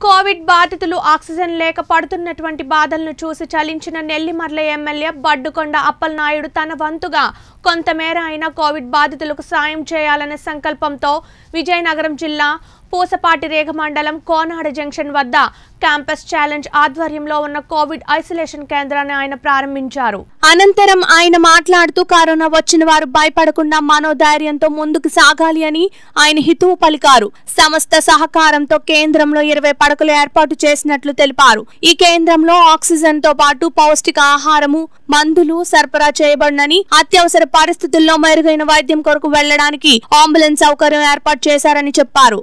Covid బాధితులు oxygen లేక పడుతున్నటువంటి బాధలను చూసి చలించిన నెల్లిమర్ల ఎమ్మెల్యే బడ్డుకొండ అప్పలనాయుడు తన వంతుగా కొంతమేర అయినా కోవిడ్ బాధితులకు సాయం చేయాలనే సంకల్పంతో విజయనగరం జిల్లా పూసపాటి రేగ మండలం కోనాడ జంక్షన్ వద్ద క్యాంపస్ ఛాలెంజ్ ఆధ్వర్యంలో ఉన్న కోవిడ్ ఐసోలేషన్ కేంద్రాన్ని ఆయన ప్రారంభించారు. అనంతరం ఆయన మాట్లాడుతూ కరోనా వచ్చిన వారు భయపడకుండా మనోధైర్యంతో ముందుకు సాగాలి అని ఆయన హితువు పలికారు. సంస్థ సహకారంతో కేంద్రంలో ఇరవై పడకలు ఏర్పాటు చేసినట్లు తెలిపారు. ఈ కేంద్రంలో ఆక్సిజన్తో పాటు పౌష్టిక ఆహారము మందులు సరఫరా చేయబడినని అత్యవసర పరిస్థితుల్లో మెరుగైన వైద్యం కొరకు వెళ్ళడానికి అంబులెన్స్ సౌకర్యం ఏర్పాటు చేశారని చెప్పారు.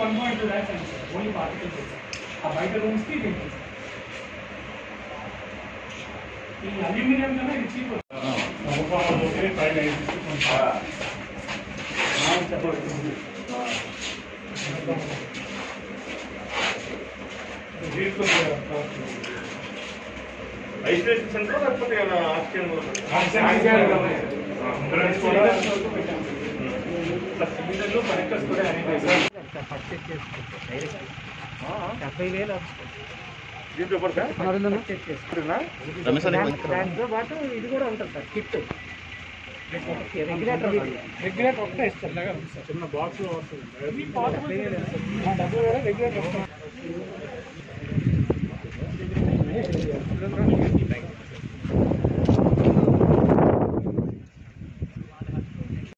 వన్ పాయింట్ టూ ల్యాక్స్ అయింది సార్ ఓన్లీ పార్టికల్ చేశారు ఆ బయట రూమ్స్కి దీనికి ఈ అల్యూమినియం కన్నా ఇది చీప్ ఐసోలేషన్ సెంటర్ లేకపోతే ఏమైనా ఆక్సిజన్ సిలిండర్లు కనెక్టర్స్ కూడా అనేవి డెబ్బై వేలు దీంట్లో పడతా దాంతో పాటు ఇది కూడా ఉంటుంది సార్ కిట్ రెగ్యులేటర్ రెగ్యులేటర్ ఒకటే ఇస్తారు చిన్న బాక్స్ లో వస్తుంది డబ్బు కూడా రెగ్యులేటర్